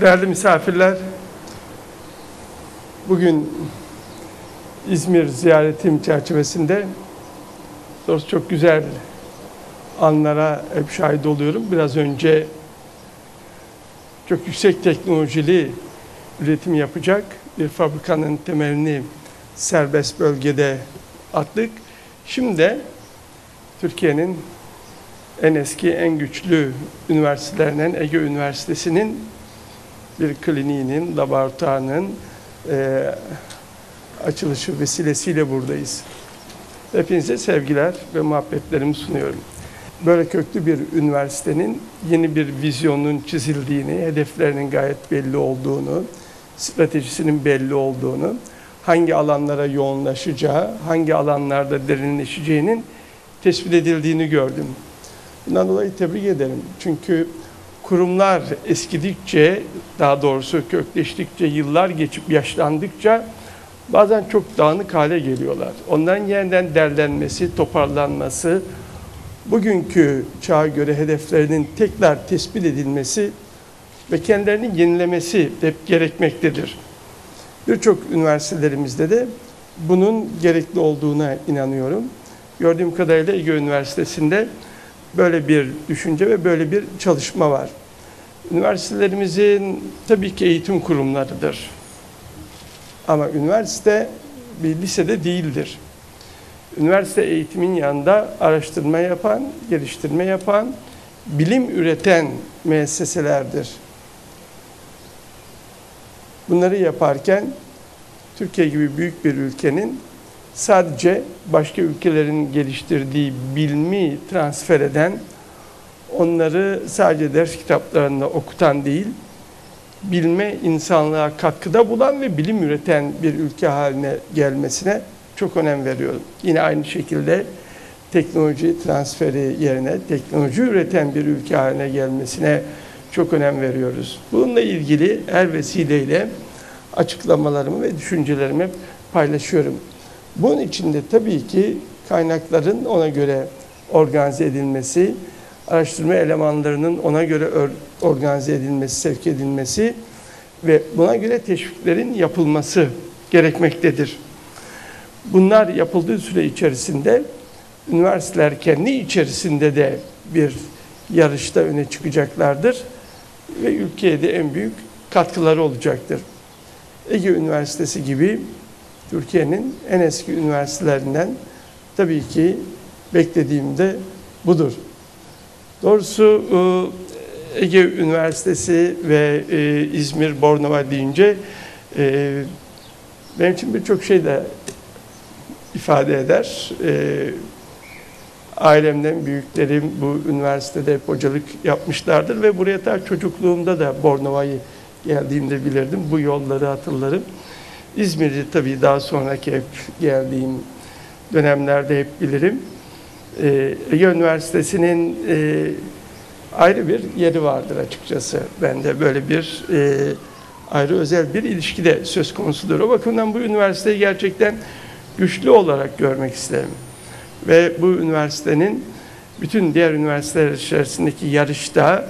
Değerli misafirler, bugün İzmir ziyaretim çerçevesinde doğrusu çok güzel anlara hep şahit oluyorum. Biraz önce çok yüksek teknolojili üretim yapacak bir fabrikanın temelini serbest bölgede attık. Şimdi de Türkiye'nin en eski, en güçlü üniversitelerinden Ege Üniversitesi'nin bir kliniğinin, laboratuvarının e, açılışı vesilesiyle buradayız. Hepinize sevgiler ve muhabbetlerimi sunuyorum. Böyle köklü bir üniversitenin yeni bir vizyonun çizildiğini, hedeflerinin gayet belli olduğunu, stratejisinin belli olduğunu, hangi alanlara yoğunlaşacağı, hangi alanlarda derinleşeceğinin tespit edildiğini gördüm. Bundan dolayı tebrik ederim. Çünkü kurumlar eskidikçe, daha doğrusu kökleştikçe, yıllar geçip yaşlandıkça bazen çok dağınık hale geliyorlar. Onların yeniden derlenmesi, toparlanması, bugünkü çağa göre hedeflerinin tekrar tespit edilmesi ve kendilerini yenilemesi hep gerekmektedir. Birçok üniversitelerimizde de bunun gerekli olduğuna inanıyorum. Gördüğüm kadarıyla Ege Üniversitesi'nde böyle bir düşünce ve böyle bir çalışma var. Üniversitelerimizin tabii ki eğitim kurumlarıdır. Ama üniversite bir lisede değildir. Üniversite eğitimin yanında araştırma yapan, geliştirme yapan, bilim üreten müesseselerdir. Bunları yaparken Türkiye gibi büyük bir ülkenin sadece başka ülkelerin geliştirdiği bilmi transfer eden, onları sadece ders kitaplarında okutan değil, bilme insanlığa katkıda bulan ve bilim üreten bir ülke haline gelmesine çok önem veriyorum. Yine aynı şekilde teknoloji transferi yerine teknoloji üreten bir ülke haline gelmesine çok önem veriyoruz. Bununla ilgili her vesileyle açıklamalarımı ve düşüncelerimi paylaşıyorum. Bunun içinde tabii ki kaynakların ona göre organize edilmesi, araştırma elemanlarının ona göre organize edilmesi, sevk edilmesi ve buna göre teşviklerin yapılması gerekmektedir. Bunlar yapıldığı süre içerisinde üniversiteler kendi içerisinde de bir yarışta öne çıkacaklardır ve ülkeye de en büyük katkıları olacaktır. Ege Üniversitesi gibi Türkiye'nin en eski üniversitelerinden tabii ki beklediğimde budur. Doğrusu e, Ege Üniversitesi ve e, İzmir Bornova deyince e, benim için birçok şey de ifade eder. Ailemden büyüklerim bu üniversitede hep hocalık yapmışlardır ve buraya ta çocukluğumda da Bornova'yı geldiğimde bilirdim. Bu yolları hatırlarım. İzmir'i tabii daha sonraki hep geldiğim dönemlerde hep bilirim. Ee, Ege Üniversitesi'nin e, ayrı bir yeri vardır açıkçası. Ben de böyle bir e, ayrı özel bir ilişki de söz konusudur. O bakımdan bu üniversiteyi gerçekten güçlü olarak görmek isterim. Ve bu üniversitenin bütün diğer üniversiteler içerisindeki yarışta,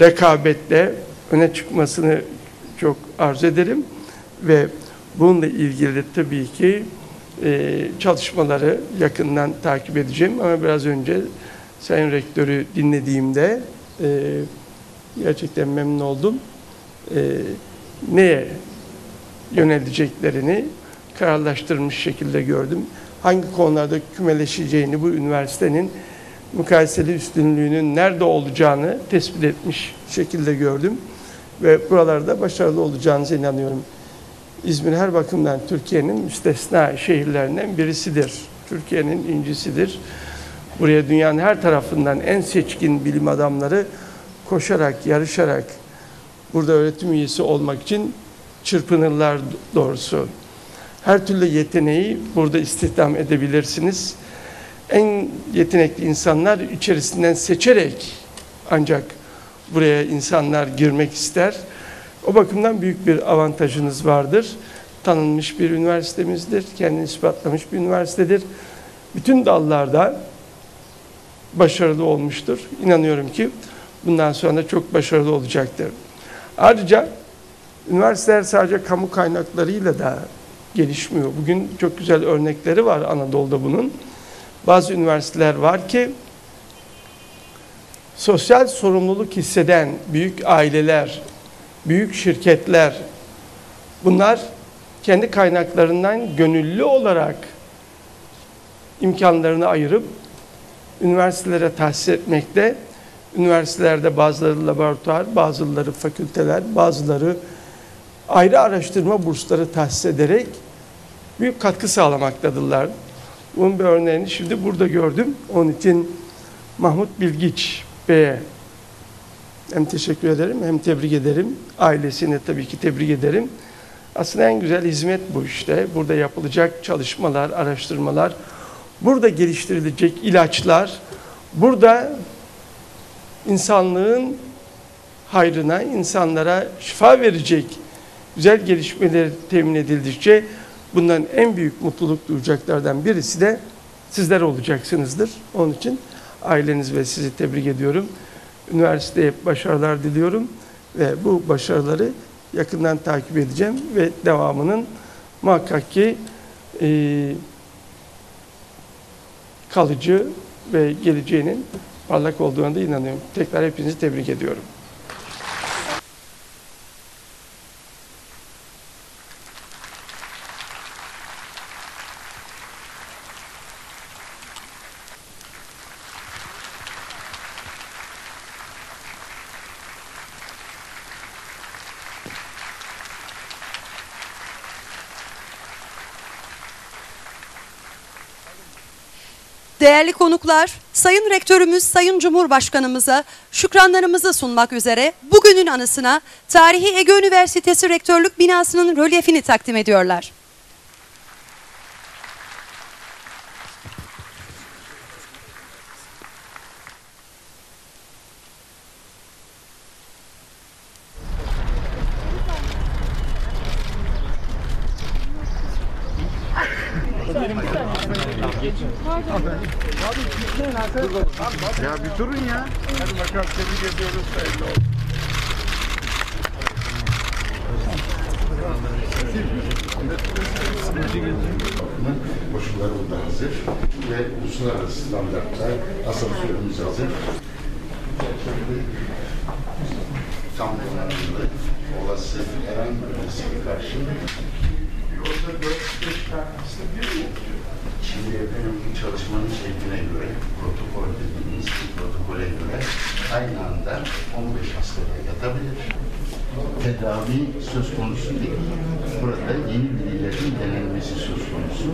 rekabette öne çıkmasını çok arzu ederim. Ve bununla ilgili tabii ki e, çalışmaları yakından takip edeceğim ama biraz önce Sayın Rektörü dinlediğimde e, gerçekten memnun oldum. E, neye yöneleceklerini kararlaştırmış şekilde gördüm. Hangi konularda kümeleşeceğini bu üniversitenin mukayeseli üstünlüğünün nerede olacağını tespit etmiş şekilde gördüm. Ve buralarda başarılı olacağınıza inanıyorum. İzmir her bakımdan Türkiye'nin müstesna şehirlerinden birisidir. Türkiye'nin incisidir. Buraya dünyanın her tarafından en seçkin bilim adamları koşarak, yarışarak burada öğretim üyesi olmak için çırpınırlar doğrusu. Her türlü yeteneği burada istihdam edebilirsiniz. En yetenekli insanlar içerisinden seçerek ancak buraya insanlar girmek ister. O bakımdan büyük bir avantajınız vardır. Tanınmış bir üniversitemizdir, kendini ispatlamış bir üniversitedir. Bütün dallarda başarılı olmuştur. İnanıyorum ki bundan sonra çok başarılı olacaktır. Ayrıca üniversiteler sadece kamu kaynaklarıyla da gelişmiyor. Bugün çok güzel örnekleri var Anadolu'da bunun. Bazı üniversiteler var ki sosyal sorumluluk hisseden büyük aileler, büyük şirketler bunlar kendi kaynaklarından gönüllü olarak imkanlarını ayırıp üniversitelere tahsis etmekte. Üniversitelerde bazıları laboratuvar, bazıları fakülteler, bazıları ayrı araştırma bursları tahsis ederek büyük katkı sağlamaktadırlar. Bunun bir örneğini şimdi burada gördüm. Onun için Mahmut Bilgiç Bey'e hem teşekkür ederim hem tebrik ederim. Ailesine tabii ki tebrik ederim. Aslında en güzel hizmet bu işte. Burada yapılacak çalışmalar, araştırmalar, burada geliştirilecek ilaçlar, burada insanlığın hayrına, insanlara şifa verecek güzel gelişmeler temin edildikçe bundan en büyük mutluluk duyacaklardan birisi de sizler olacaksınızdır. Onun için aileniz ve sizi tebrik ediyorum. Üniversiteye başarılar diliyorum ve bu başarıları yakından takip edeceğim ve devamının muhakkak ki e, kalıcı ve geleceğinin parlak olduğuna da inanıyorum. Tekrar hepinizi tebrik ediyorum. Değerli konuklar, Sayın Rektörümüz Sayın Cumhurbaşkanımıza şükranlarımızı sunmak üzere bugünün anısına Tarihi Ege Üniversitesi Rektörlük binasının rölyefini takdim ediyorlar. Ya bir durun ya. Hadi bakalım tebrik ediyoruz. Hayırlı olsun. Koşulları burada hazır ve uluslararası standartlar asansörümüz hazır. Kamponlarında olası herhangi bir riske karşı Orada 4-5 tane bir mi? Şimdi efendim çalışmanın şekline göre protokol dediğimiz bir protokole göre aynı anda 15 hastaya yatabilir. Tedavi söz konusu değil. Burada yeni bir ilacın denenmesi söz konusu.